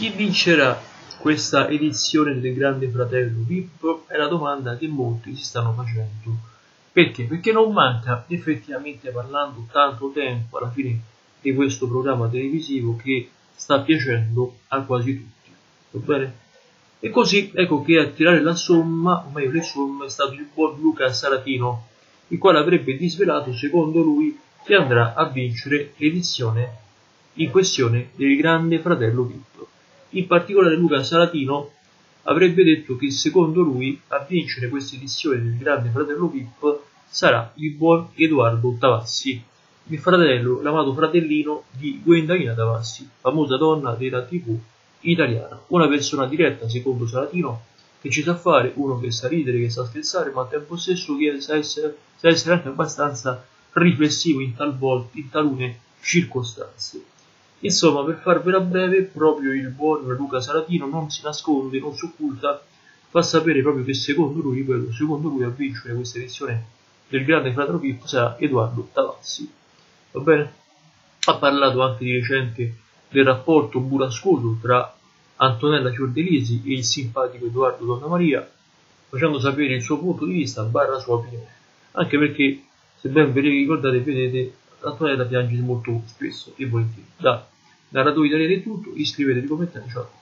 Chi vincerà questa edizione del Grande Fratello VIP è la domanda che molti si stanno facendo. Perché? Perché non manca effettivamente parlando tanto tempo alla fine di questo programma televisivo che sta piacendo a quasi tutti. Va bene? E così ecco che a tirare la somma, o meglio le somme, è stato il buon Luca Saratino, il quale avrebbe disvelato secondo lui che andrà a vincere l'edizione in questione del Grande Fratello VIP. In particolare Luca Saratino avrebbe detto che secondo lui a vincere questa edizione del Grande Fratello VIP sarà il buon Edoardo Tavassi, il fratello, l'amato fratellino di Gwendalina Tavassi, famosa donna della TV italiana. Una persona diretta, secondo Saratino, che ci sa fare, uno che sa ridere, che sa scherzare, ma al tempo stesso che sa essere, sa essere anche abbastanza riflessivo in, talvolta, in talune circostanze. Insomma, per farvela breve, proprio il buon Luca Saratino non si nasconde, non si occulta, fa sapere proprio che secondo lui, quello, secondo lui a vincere questa edizione del grande fratello Pippo sarà Edoardo Tavazzi. Va bene? Ha parlato anche di recente del rapporto burrascoso tra Antonella Fiordelisi e il simpatico Edoardo Donna Maria, facendo sapere il suo punto di vista barra sua opinione. Anche perché, se ben vi ricordate, vedete, Antonella piange molto spesso e volentieri. Da narratore italiano è tutto, iscrivetevi, commentate, ciao.